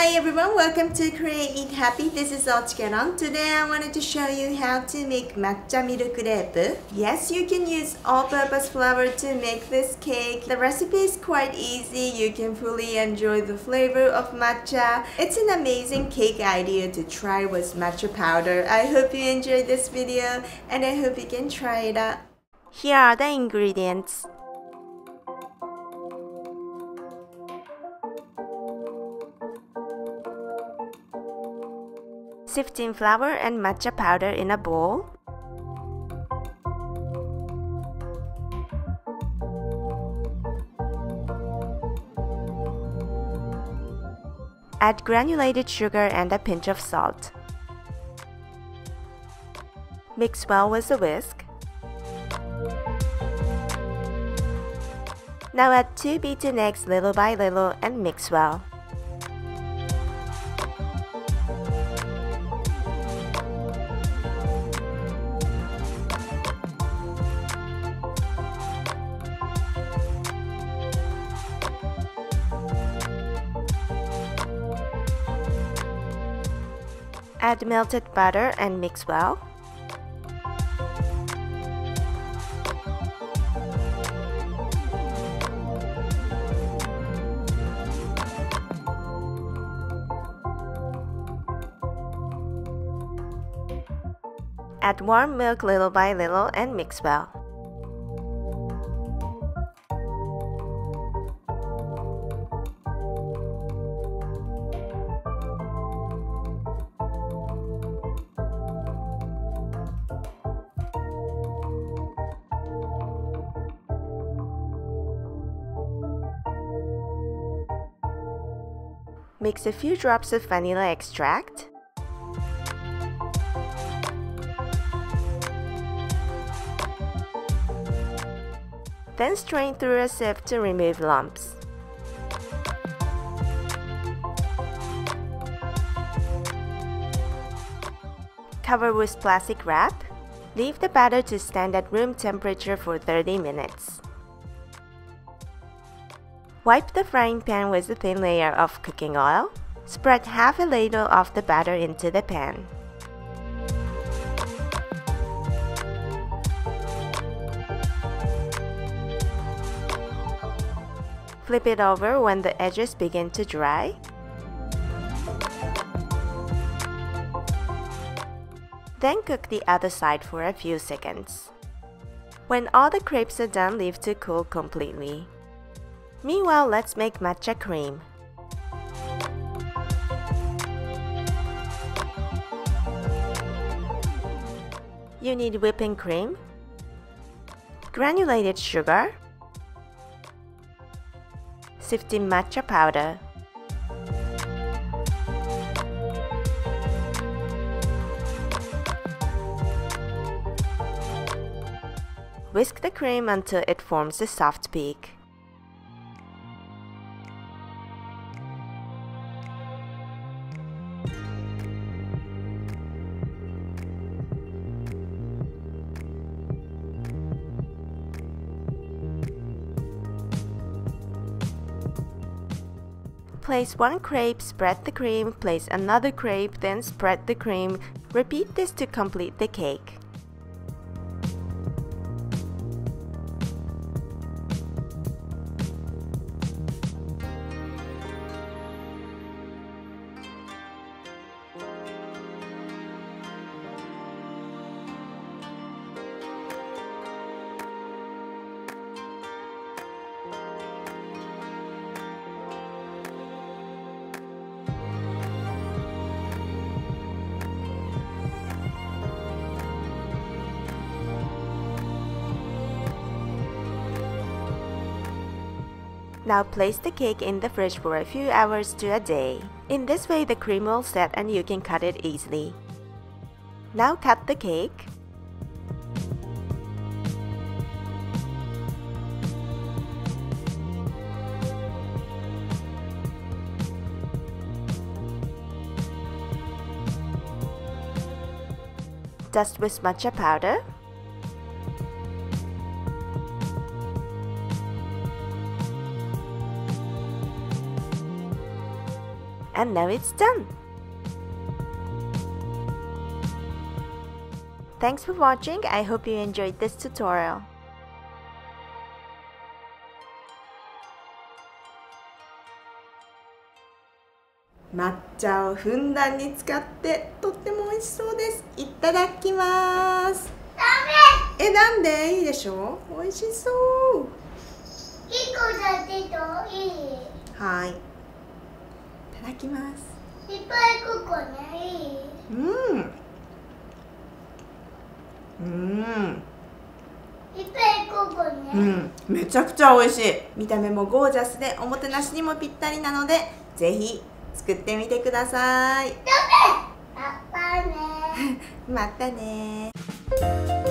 Hi everyone, welcome to Create Eat Happy. This is Ochikeron. Today I wanted to show you how to make matcha mille crepe. Yes, you can use all-purpose flour to make this cake. The recipe is quite easy. You can fully enjoy the flavor of matcha. It's an amazing cake idea to try with matcha powder. I hope you enjoyed this video and I hope you can try it out. Here are the ingredients. 16 flour and matcha powder in a bowl. Add granulated sugar and a pinch of salt. Mix well with a whisk. Now add 2 beaten eggs little by little and mix well. Add melted butter and mix well. Add warm milk little by little and mix well. Mix a few drops of vanilla extract. Then strain through a sieve to remove lumps. Cover with plastic wrap. Leave the batter to stand at room temperature for 30 minutes. Wipe the frying pan with a thin layer of cooking oil. Spread half a ladle of the batter into the pan. Flip it over when the edges begin to dry. Then cook the other side for a few seconds. When all the crepes are done, leave to cool completely. Meanwhile, let's make matcha cream. You need whipping cream, granulated sugar, sifted matcha powder, Whisk the cream until it forms a soft peak. Place one crepe, spread the cream, place another crepe, then spread the cream. Repeat this to complete the cake. Now place the cake in the fridge for a few hours to a day. In this way the cream will set and you can cut it easily. Now cut the cake. Dust with matcha powder. And now it's done! Thanks for watching. I hope you enjoyed this tutorial. 抹茶をふんだんに使ってとっても美味しそうですいただきますダえなんでいいでしょ美味しそうメ一個だけどいいはいきます。いっぱいここね。うん。うん。いいっぱいここね、うんめちゃくちゃ美味しい。見た目もゴージャスでおもてなしにもぴったりなのでぜひ作ってみてください。パパね。またね